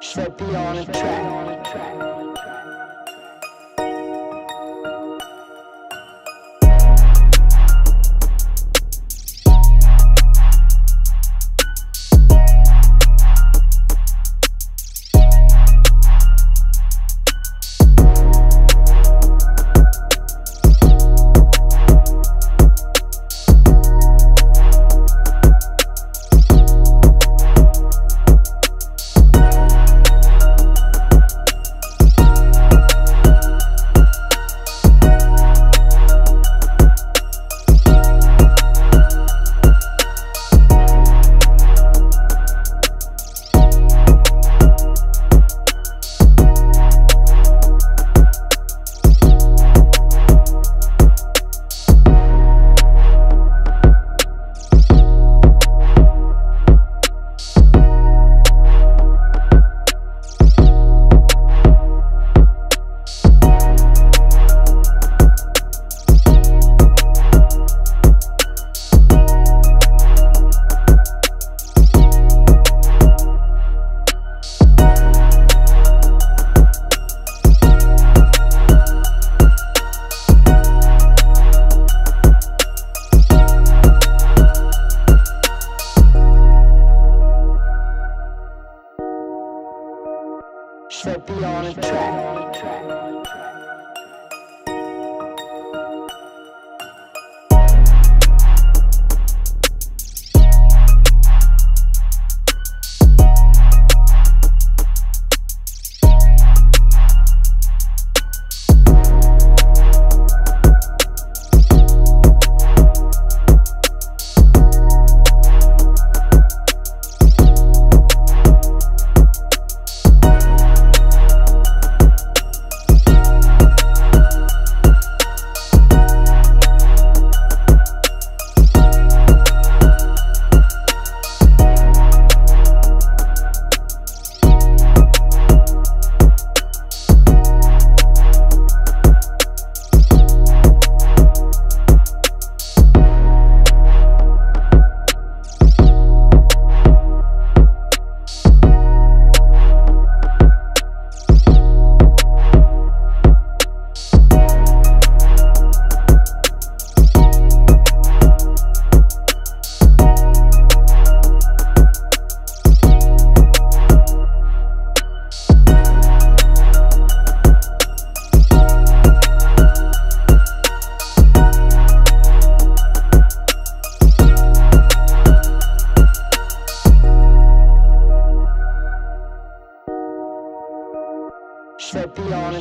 Slippy on the track. Slippy on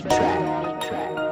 track. Track.